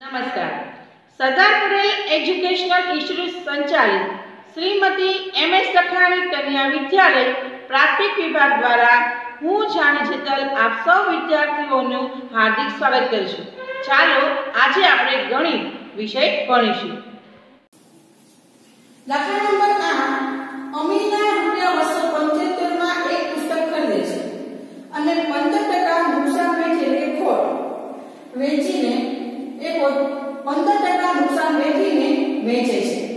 નમસ્કાર. Sardar Patel educational institute સંચાલિત Shrimati M S લખાણી કન્યા વિદ્યાલય પ્રાથમિક વિભાગ દ્વારા હું જાણી જેતલ આપ સૌ વિદ્યાર્થીઓનું હાર્દિક સ્વાગત કરું છું. ચાલો, આજે આપણે ગણિત વિષય ભણીશું. દાખલા નંબર આઠ, અમીના રૂપિયા બસો પંચોતેરમાં એક પુસ્તક ખરીદે છે અને પંદર ટકા નુકસાન વેચે ખોટ વેચીને એ પંદર ટકા નુકસાન વેચીને વેચે છે.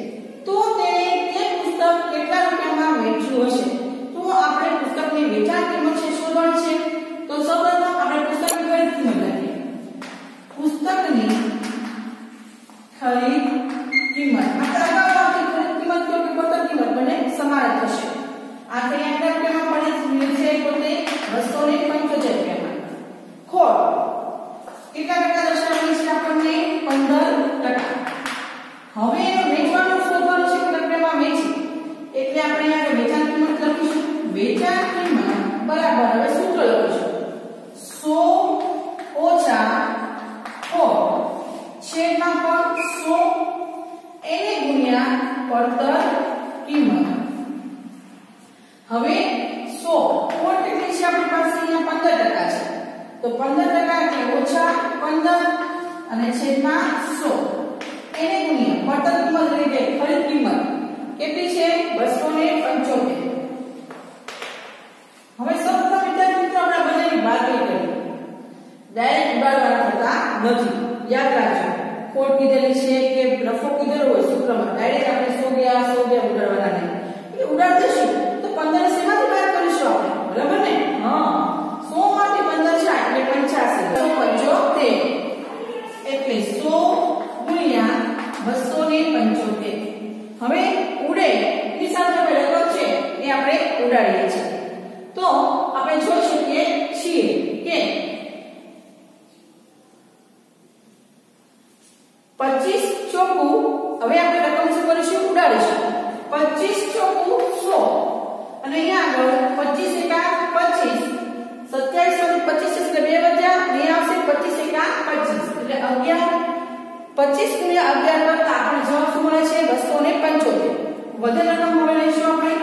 પચીસ ગુણ્યા અગિયાર પર આપણે જવાબ શું મળે છે? બસો ને પંચોતેર. વધેલ રકમ હવે લઈશું આપણે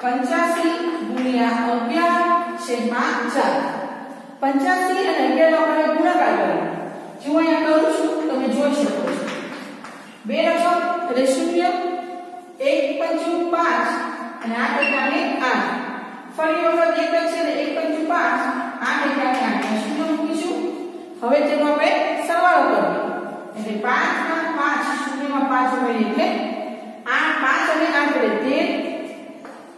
પંચ્યાસી ગુણ્યા અગિયાર છેદમાં ચાર. પંચ્યાસી અને અગિયાર આપણે ગુણાકાર જે જો અહીંયા કરું છું, તમે જોઈ શકો છો. બે રકમ એટલે શૂન્ય, એક પંચું પાંચ અને આઠ એકાને આઠ. ફરી વખત એક છે ને એક પંચું પાંચ, આઠ એકાને આઠ. શૂન્ય મૂકીશું. હવે તેનો આપણે સરવાળો કરીએ. એટલે પાંચમાં પાંચ શૂન્યમાં પાંચ ઉમેરીએ એટલે આઠ, પાંચ અને આઠ વડે તેર,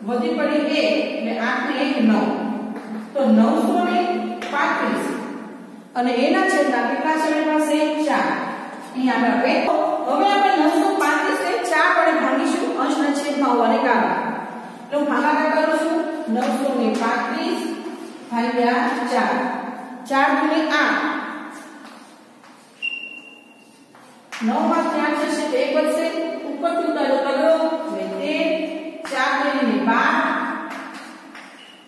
વધી પડી એક, એટલે આઠ ને એક નવ. તો નવસો ને પાંત્રીસ. અને એના છેદના કેટલા છે પાસે? 4 અહીંયા આપણે હવે આપણે 935 ને 4 વડે ભાગીશું અંશના છેદમાં હોવાને કારણે. તો ભાગાકાર કરું છું. 935 ભાગ્યા 4 4 ગુણ્યા 8 9 માંથી 8 જશે તો એક વધશે. ઉપર ઉતારો કરો. એટલે 13 4 ગુણ્યા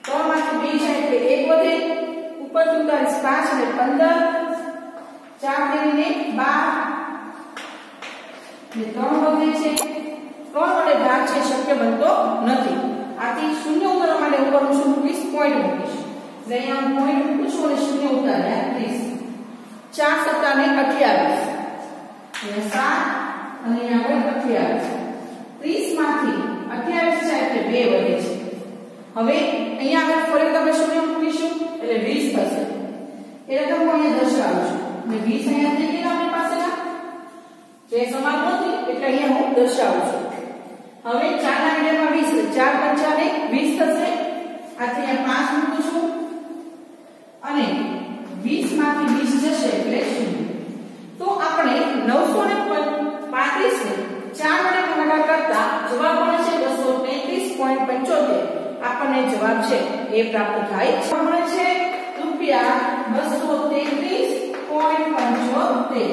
12 3 માંથી બે જાય એટલે એક વધે. ઉપર ઉતારીસ પાંચ અને પંદર. ચાર કરીને બાર. ને ત્રણ વધે છે. ત્રણ વડે ભાગ છે, શક્ય બનતો નથી. આથી શૂન્ય ઉતારવા માટે ઉપર હું શું મૂકીશ? પોઈન્ટ મૂકીશ. એટલે અહીંયા પોઈન્ટ મૂકું છું અને શૂન્ય ઉતાર્યા ત્રીસ. ચાર સત્તા ને અઠ્યાવીસ. અને સાત અને અહીંયા આગળ અઠ્યાવીસ. ત્રીસમાંથી છે એટલે બે વધે છે. હવે અહીંયા આગળ ફરી તમે શૂન્ય મૂકીશું? એટલે વીસ થશે. એટલે હું અહીંયા દર્શાવું અને વીસ અહીંયા થઈ ગયા આપણી પાસેના. જે સમાન નથી, એટલે અહીંયા હું દર્શાવું હવે ચાર ના મીડિયમમાં 20 4 પંચા ને 20 થશે. આથી અહીંયા 5 મૂકું છું અને 20 માંથી 20 જશે એટલે 0 તો 935 ને 4 વડે ગુણાકાર કરતા જવાબ મળે છે 233.75 આપણને જવાબ છે એ પ્રાપ્ત થાય છે. મળે છે રૂપિયા 233.75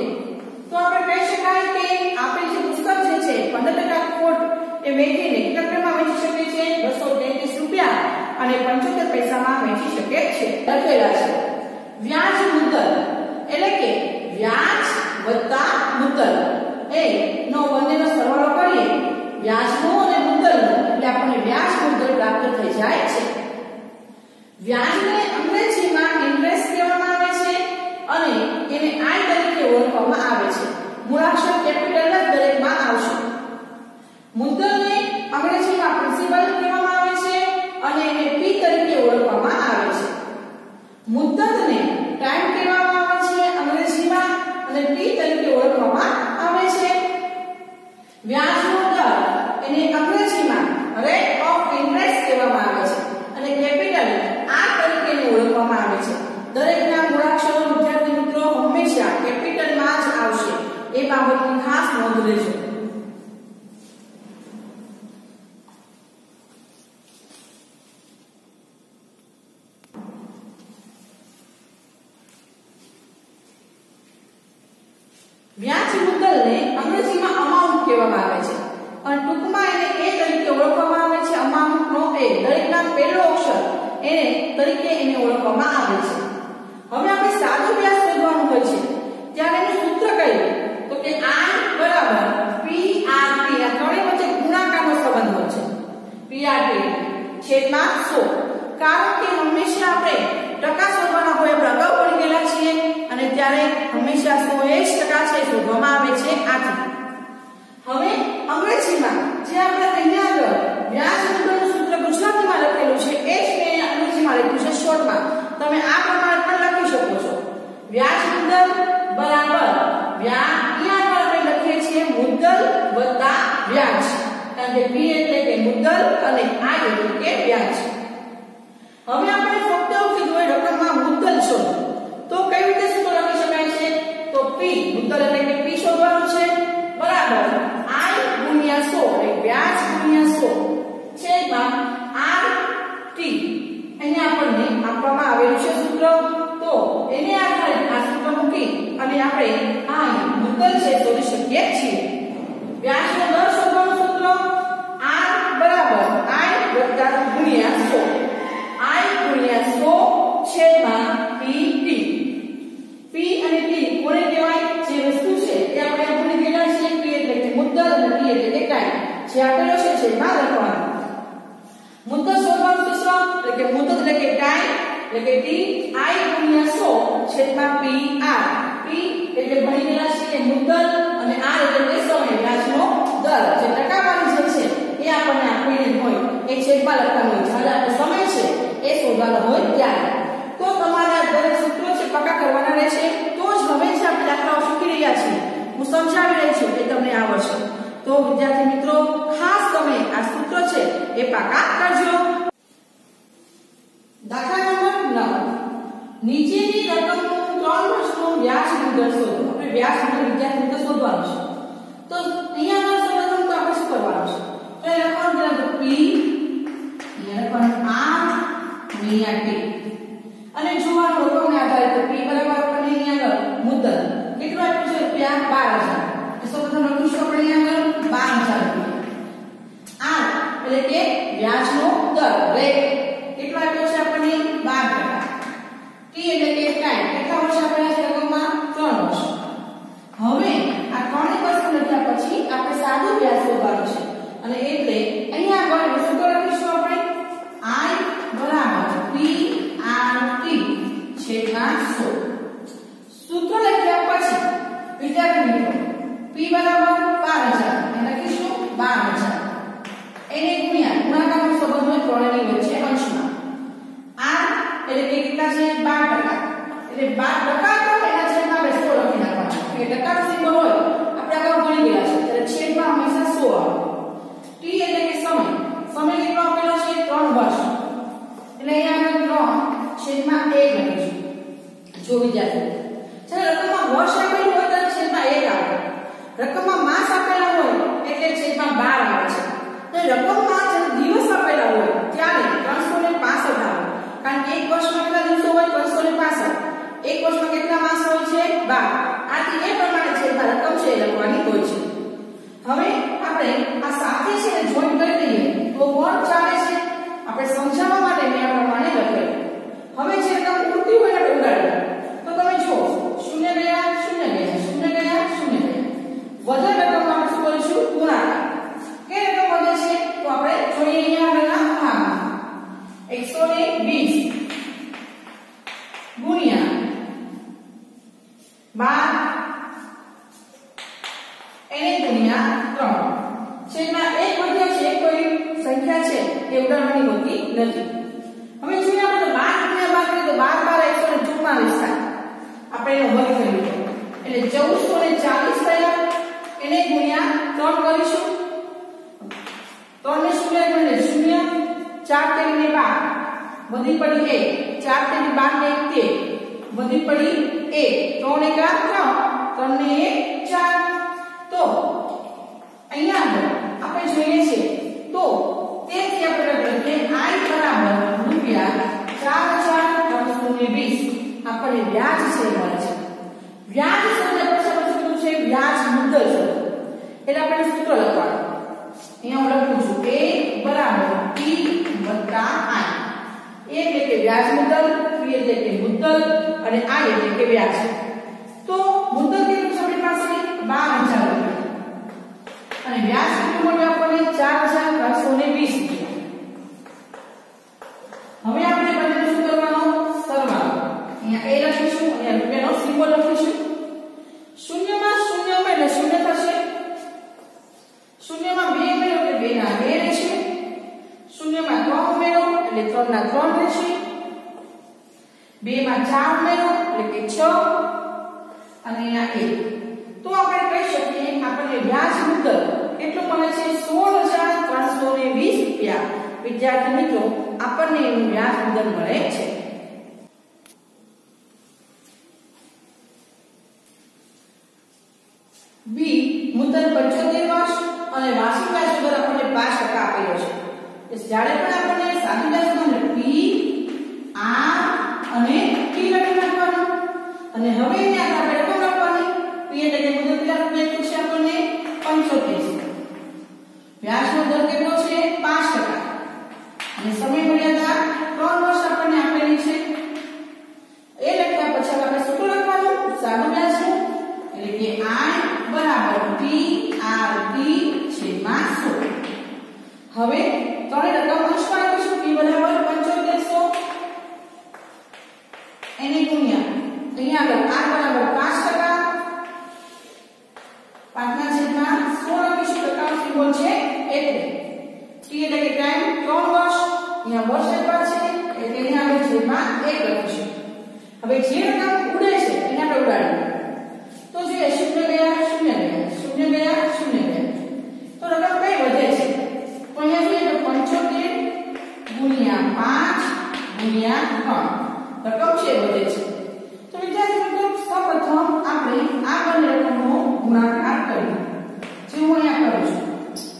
તો આપણે કહી શકાય કે આપણે જે પુસ્તક જે છે 15% ખોટ, એ વેચીને કેટલામાં વેચી શકે છે 233 રૂપિયા અને 75 પૈસામાં વેચી શકે છે. લખેલા છે. વ્યાજ મુદ્દત એટલે કે વ્યાજ વત્તા મુદ્દલ એ, નો બંનેનો સરવાળો કરીએ. વ્યાજનો અને મુદ્દલનો એટલે આપણને વ્યાજ મુદ્દલ પ્રાપ્ત થઈ જાય છે. વ્યાજને અંગ્રેજીમાં ઇન્ટરેસ્ટ કહેવામાં આવે છે અને એને આઈ તરીકે ઓળખવામાં આવે છે. મૂળાક્ષર કેપિટલ જ દરેકમાં આવશે. મુદ્દલને અંગ્રેજીમાં પ્રિન્સિપલ કહેવામાં આવે છે અને એને પી તરીકે ઓળખવામાં આવે છે. મુદ્દતને ટાઈમ કહેવામાં અને ટી તરીકે ઓળખવામાં આવે છે. વ્યાજનો દર એને અંગ્રેજીમાં રેટ ઓફ ઇન્ટરેસ્ટ કહેવામાં આવે છે અને કેપિટલ આર તરીકે ઓળખવામાં આવે છે. દરેકના મૂળાક્ષરો વિદ્યાર્થી મિત્રો હંમેશા કેપિટલમાં જ આવશે. એ બાબતની ખાસ નોંધ લેજો વ્યાજ મુદ્દલને અંગ્રેજીમાં અમાઉન્ટ કહેવામાં આવે છે. અને ટૂંકમાં એને એ તરીકે ઓળખવામાં આવે છે અમાઉન્ટનો એ દરેકના પહેલો અક્ષર એને તરીકે એને ઓળખવામાં આવે છે. હવે આપણે સાદો વ્યાસ શોધવાનું હોય છે. ત્યારે એનું સૂત્ર કહીએ તો કે આ બરાબર PRT આ ત્રણેય વચ્ચે ગુણાકારનો સંબંધ હોય છે. PRT છેદમાં 100 કારણ કે હંમેશા આપણે ટકા શોધવાના હોય આપણે અગાઉ પડી ગયેલા છીએ અને ત્યારે હંમેશા 100 જ ટકા છે એ શોધવામાં આવે છે આથી હવે અંગ્રેજીમાં જે આપણે અહીંયા આગળ વ્યાજ મુદ્દલનું સૂત્ર ગુજરાતીમાં લખેલું છે એ જ મેં અંગ્રેજીમાં લખ્યું છે શોર્ટમાં તમે આ પ્રમાણે પણ લખી શકો છો વ્યાજ મુદ્દલ બરાબર વ્યાજ અહીંયા આગળ આપણે લખીએ છીએ મુદ્દલ વત્તા વ્યાજ કારણ કે p એટલે કે મુદ્દલ અને i એટલે કે વ્યાજ હવે આપણે ફક્ત એવું કીધું હોય રકમમાં મુદ્દલ શોધો તો કઈ રીતે સૂત્ર લખી શકાય છે તો p મુદ્દલ એટલે કે p શોધવાનું છે બરાબર i ગુણ્યા 100 એટલે વ્યાજ ગુણ્યા 100 છેદમાં r t અહીંયા આપણને આપવામાં આવેલું છે સૂત્ર. તો એને આધારે આ સૂત્ર મૂકી અને આપણે આ મુદ્દલ છે શોધી શકીએ છીએ. વ્યાજનો દર શોધવાનું સૂત્ર. એટલે કે t i ગુણ્યા 100 છેદમાં p, r. P એટલે ભણી ગયેલા છે કે મુદ્દત અને r એટલે કે સમય વ્યાજનો દર. જે ટકાવારી જે છે, એ આપણને આપેલી હોય. એ છેદમાં લખવાનું હોય. જ્યારે સમય છે, એ શોધવાનો હોય ત્યારે. તો તમારે દરેક સૂત્રો છે, પાકા કરવાના રહેશે. તો જ હવે જે આપણે દાખલાઓ શીખી રહ્યા છીએ, હું સમજાવી રહી છું એ તમને આવડશે. તો વિદ્યાર્થી મિત્રો, ખાસ તમે આ સૂત્રો છે, એ પાકા કરજો દાખલા નંબર 9 નીચેની ત્રણ 3 વર્ષનું વ્યાજ દર શોધો આપણે વ્યાજ દર વિદ્યાર્થી મિત્રો શોધવાનો છે. તો અહીંયા સૌપ્રથમ તો આપણે શું કરવાનું છે? તો લખવાનું છે p અહીંયા લખવાનું r અહીંયા t અને જોવાનું રકમને આધારે તો p બરાબર આપણને અહીંયા આગળ મુદ્દલ કેટલું આપ્યું છે રૂપિયા 12000 તો સૌપ્રથમ લખીશું આપણે અહીંયા આગળ 12000 રૂપિયા આ એટલે કે વ્યાજનો દર રેટ કેટલો આપ્યો છે આપણને 12 ટી એટલે કે ટાઈમ કેટલા વર્ષ આપેલા છે રકમમાં 3 વર્ષ હવે આ ત્રણેય વસ્તુ લખ્યા પછી આપણે સાદું વ્યાજ શોધવાનું છે અને એટલે અહીંયા આગળ સૂત્ર લખીશું આપણે i બરાબર p r t છેદમાં 100 સૂત્ર લખ્યા પછી વિદ્યાર્થી મિત્રો p બરાબર 12000 એ લખીશું 12000 એને ગુણ્યા ગુણાકારનો સંબંધ હોય ત્રણેયની વચ્ચે અંશમાં r એટલે કે કેટલા છે 12 એટલે 12 ટકા તો એના છેદમાં આપણે 100 લખી નાખવાના એટલે ટકા સિમ્બોલ હોય આપણે અગાઉ ભણી ગયા છે એટલે છેદમાં હંમેશા 100 આવે એટલે કે સમય સમય કેટલો છે 3 વર્ષ એટલે અહીંયા આપણે 3 છેદમાં 1 લખીશું para que uma એને ગુણ્યા ત્રણ. છેદમાં એક વધ્યો છે, કોઈ સંખ્યા છે એ ઉડાડવાની હોતી નથી. હવે જોઈએ આપણે બાર ગુણ્યા બાર કરીએ તો બાર બાર એકસો ને ચુમ્માલીસ થાય. આપણે એનો વર્ગ કર્યો એટલે ચૌદસો ને ચાલીસ થયા. એને ગુણ્યા ત્રણ કરીશું. ત્રણ ને શૂન્ય ગુણ્યા શૂન્ય. ચાર તેરી બાર. વધી પડી એક. ચાર તેરી બાર ને એક. તેર વધી પડી એક. ત્રણ એકા ત્રણ. ત્રણ ને એક ચાર. તો અહીંયા આગળ આપણે જોઈએ છે તો તેથી આપણે લખીએ i બરાબર રૂપિયા ચાર હજાર ત્રણસો ને વીસ. આપણને વ્યાજ છે મળે છે વ્યાજ શબ્દ પછી શું છે? વ્યાજ મુદ્દલ છે એટલે આપણે સૂત્ર લખવાનું. અહીંયા હું લખું છું a બરાબર t i a એટલે કે વ્યાજ મુદ્દલ p એટલે કે મુદ્દલ, અને i એટલે કે વ્યાજ તો મુદ્દલ કેટલું છે આપણી પાસે 12000 રૂપિયા વ્યાજ ચાર મળ્યું આપણને 4320 રૂપિયા. હવે આપણે બંનેને શું કરવાનો? સરવાળો. અહીંયા a લખીશું અને રૂપિયાનો સિમ્બોલ લખીશું. શૂન્યમાં શૂન્યમાં એટલે શૂન્ય થશે. શૂન્યમાં બે ઉમેરો એટલે બે ના બે રહેશે. શૂન્યમાં ત્રણ ઉમેરો એટલે ત્રણ ના ત્રણ રહેશે. બે માં ચાર ઉમેરો એટલે કે છ. અને અહીંયા એક. તો આપણે કહી શકીએ આપણને વ્યાસ મુદ્દલ. કેટલું મળે છે સોળ હજાર ત્રણસો ને વીસ રૂપિયા વિદ્યાર્થી મિત્રો આપણને એનું વ્યાજ મુદ્દલ મળે છે બી મુદ્દલ 75 વર્ષ અને વાર્ષિક વ્યાજ દર આપણને પાંચ ટકા આપેલો છે જ્યારે પણ આપણને સાદી વ્યાજ દર પી આર અને ટી લખી નાખવાનું અને હવે એને આપણે કોણ લખવાની પી એટલે કે મુદ્દલ કેટલા રૂપિયા છે આપણને 75 વ્યાજનો દર કેટલો છે? 5 ટકા. અને સમય મર્યાદા વર્ષ એકવાર છે, એટલે એને આપણે છેદમાં 1 લખીશું હવે જે રકમ ઉડે છે, એને આપણે ઉડાડીએ. તો જોઈએ 0 ગયા 0 ગયા 0 ગયા 0 ગયા. તો રકમ કઈ વધે છે? તો અહીંયા જોઈએ તો પંચોતેર ગુણ્યા પાંચ ગુણ્યા ત્રણ. રકમ છે, વધે છે તો વિદ્યાર્થી મિત્રો સૌપ્રથમ આપણે આ બંને રકમનો ગુણાકાર કરીએ જે હું અહીંયા કરું છું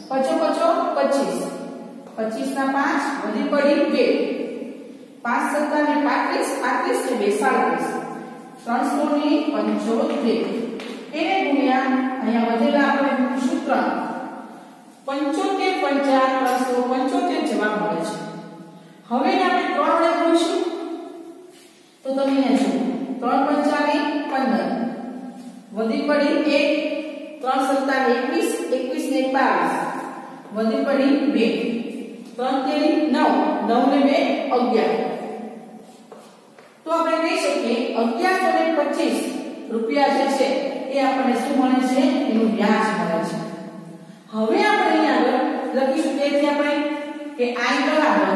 પચો પચો પચીસ પચીસ ના પાંચ વધી પડી બે. પાંચ સત્તા ને પાંત્રીસ પાંત્રીસ ને બે સાડત્રીસ ત્રણસો ને પંચોતેર. એને ગુણ્યા, અહીંયા વધેલા આપણે સૂત્ર. પંચોતેર પંચા ત્રણસો પંચોતેર જવાબ મળે છે. હવે આપણે ત્રણ વડે ગુણીશું તો તમે અહીંયા જુઓ. ત્રણ પંચાને પંદર. વધી પડી એક, ત્રણ સત્તા એકવીસ એકવીસ ને બાવીસ. વધી પડી બે. ત્રણ તેરી નવ નવ ને અગિયાર. તો આપણે કહી શકીએ અગિયારસો ને પચીસ રૂપિયા જે છે એ આપણને શું મળે છે? એનું વ્યાજ મળે છે. હવે આપણે અહીંયા આગળ લખીશું તેથી આપણે કે i બરાબર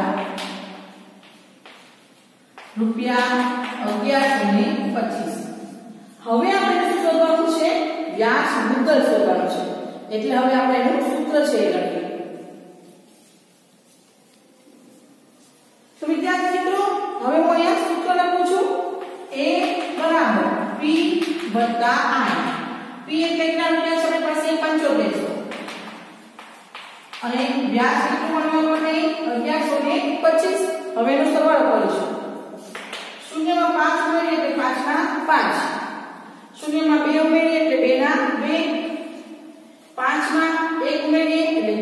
રૂપિયા અગિયારસો ને પચીસ. હવે આપણે શું શોધવાનું છે? વ્યાજ મુદ્દલ શોધવાનું છે. એટલે હવે આપણે એનું સૂત્ર છે એ લખીએ તો વિદ્યાર્થી મિત્રો હવે હું અહીંયા સૂત્ર લખું છું a બરાબર p વત્તા i p એટલે કેટલા રૂપિયા છે આપણી પાસે 7500 અને વ્યાજ કેટલું મળ્યું આપણને 1125 હવે એનો સરવાળો કરીશું શૂન્યમાં પાંચ ઉમેરીએ એટલે પાંચના પાંચ શૂન્યમાં બે ઉમેરીએ એટલે બે ના બે પાંચમાં એક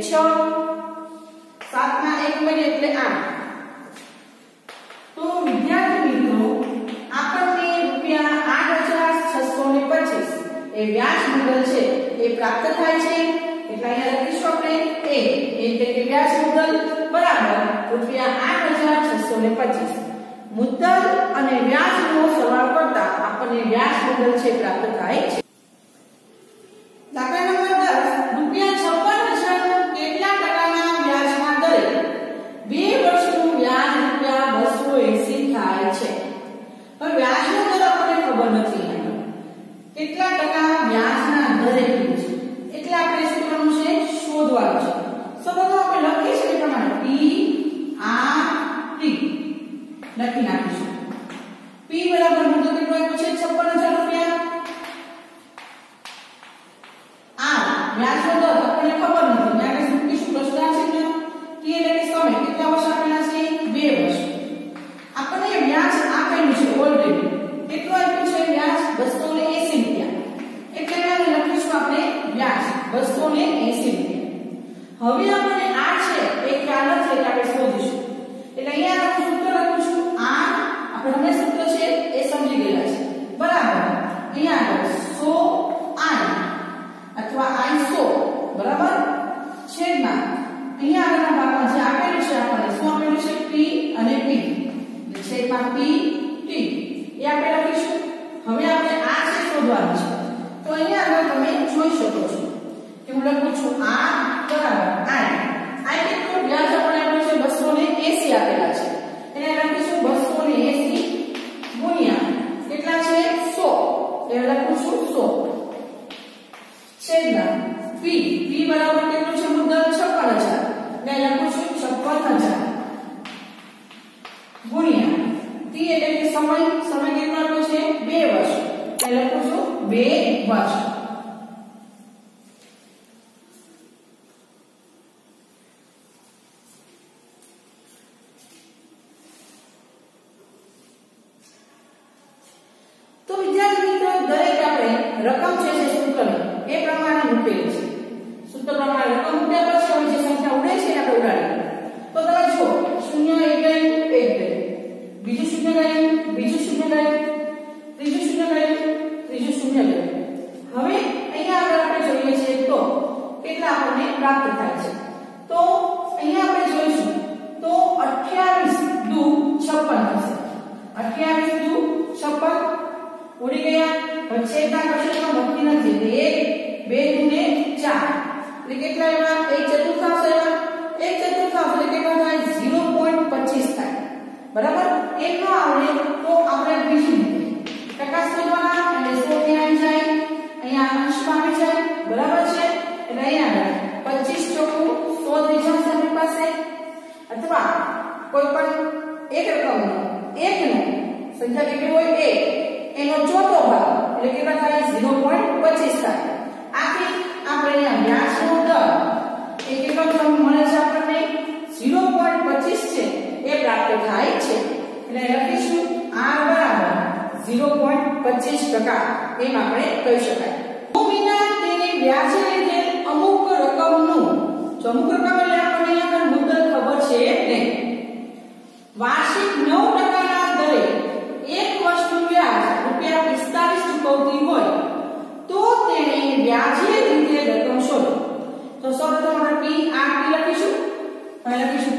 એટલે છ એક ઉમેરીએ એટલે આઠ. તો વિદ્યાર્થી આપણને રૂપિયા આઠ હજાર છસો ને પચીસ. એ વ્યાજ મુદ્દલ છે, એ પ્રાપ્ત થાય છે. એટલે અહીંયા લખીશું આપણે એટલે વ્યાજ મુદ્દલ બરાબર રૂપિયા આઠ હજાર છસો ને પચીસ. મુદ્દલ અને વ્યાજનો સરવાળો કરતા આપણને વ્યાજ મુદ્દલ છે, પ્રાપ્ત થાય છે. છેદમાં v. V બરાબર કેટલું છે? મુદ્દલ 56000 મેં લખું છું 56000 ગુણ્યા. T એટલે કે સમય. સમય કેટલો છે? 2 વર્ષ. મેં લખું છું 2 વર્ષ. અથવા કોઈ પણ એક રકમ રકમનો, એકનો સંખ્યા કેટલી હોય એક એનો ચોથો ભાગ, એટલે કેટલા થાય 0.25 થાય. આથી આપણે અહીંયા વ્યાજનો દર એ કેટલો મળે છે આપણને? 0.25 છે, એ પ્રાપ્ત થાય છે. એટલે લખીશું r બરાબર 0.25% એમ આપણે કહી શકાય. ભૂમિના તેને લીધે અમુક રકમનું, જો અમુક રકમ એટલે આપણને અહીંયા ખબર છે નહીં વાર્ષિક નવ ટકાના દરે એક વર્ષનું વ્યાજ રૂપિયા પિસ્તાલીસ ચૂકવતી હોય, તો તેણે વ્યાજે રીતે રકમ શોધો. તો સૌપ્રથમ આપણે પી આર લખીશું? અને લખીશું?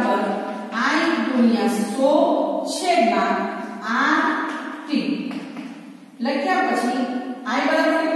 બરાબર i ગુણ્યા 100 છેદમાં r t લખ્યા પછી i બરાબર